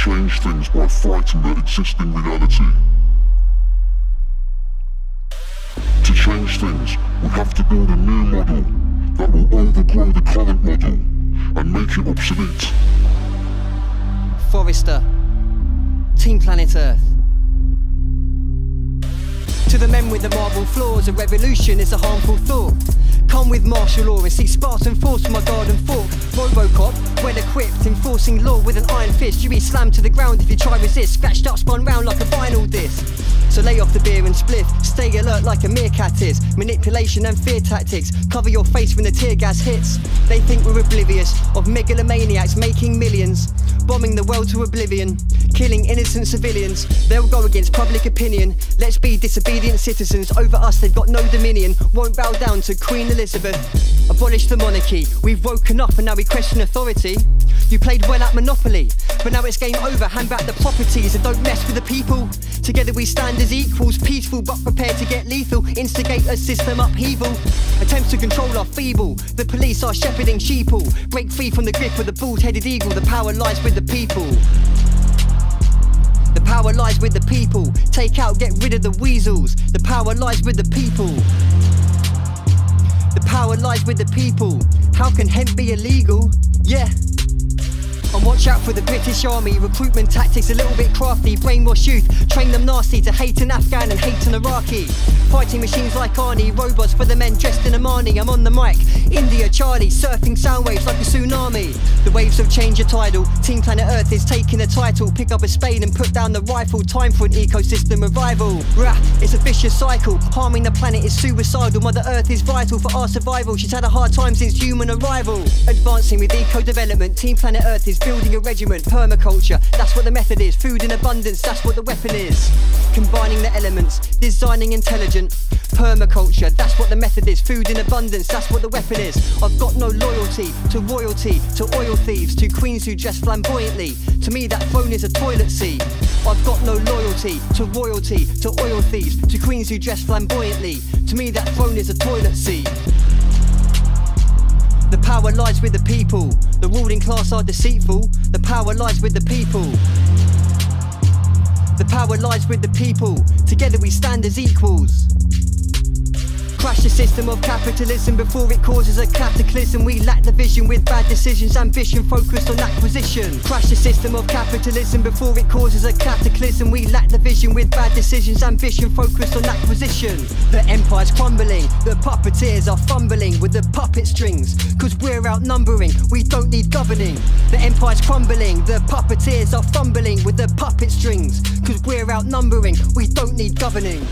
change things by fighting the existing reality. To change things, we have to build a new model that will overgrow the current model and make it obsolete. Forrester, Team Planet Earth. To the men with the marble floors, a revolution is a harmful thought. Come with martial law and see Spartan force from my garden fork. Well equipped, enforcing law with an iron fist. You be slammed to the ground if you try resist. Scratched up, spun round like a vinyl disc. So lay off the beer and spliff. Stay alert like a meerkat is. Manipulation and fear tactics. Cover your face when the tear gas hits. They think we're oblivious of megalomaniacs making millions. Bombing the world to oblivion. Killing innocent civilians. They'll go against public opinion. Let's be disobedient citizens. Over us, they've got no dominion. Won't bow down to Queen Elizabeth. Abolish the monarchy. We've woken up and now we question authority. You played well at Monopoly, but now it's game over. Hand back the properties and don't mess with the people. Together we stand as equals, peaceful but prepared to get lethal. Instigate a system upheaval. Attempts to control are feeble. The police are shepherding sheeple. Break free from the grip of the bald-headed eagle. The power lies with the people. The power lies with the people. Take out, get rid of the weasels. The power lies with the people. The power lies with the people. How can hemp be illegal? Yeah. And watch out for the British Army. Recruitment tactics a little bit crafty. Brainwash youth, train them nasty to hate an Afghan and hate an Iraqi. Fighting machines like Arnie, robots for the men dressed in Armani. I'm on the mic. India, Charlie, surfing sound waves like a tsunami. The waves of change are tidal. Team Planet Earth is taking the title. Pick up a spade and put down the rifle. Time for an ecosystem revival. Rah, it's a vicious cycle. Harming the planet is suicidal. Mother Earth is vital for our survival. She's had a hard time since human arrival. Advancing with eco development. Team Planet Earth is building a regiment. Permaculture, that's what the method is. Food in abundance, that's what the weapon is. Combining the elements, designing intelligent. Permaculture, that's what the method is. Food in abundance, that's what the weapon is. I've got no loyalty to royalty, to oil thieves, to queens who dress flamboyantly. To me, that phone is a toilet seat. I've got no loyalty to royalty, to oil thieves, to queens who dress flamboyantly. To me, that throne is a toilet seat. The power lies with the people. The ruling class are deceitful. The power lies with the people. The power lies with the people. Together we stand as equals. Crash the system of capitalism before it causes a cataclysm. We lack the vision with bad decisions, ambition focused on acquisition. Crash the system of capitalism before it causes a cataclysm. We lack the vision with bad decisions, ambition focused on acquisition. The empire's crumbling, the puppeteers are fumbling with the puppet strings. Cause we're outnumbering, we don't need governing. The empire's crumbling, the puppeteers are fumbling with the puppet strings. Cause we're outnumbering, we don't need governing.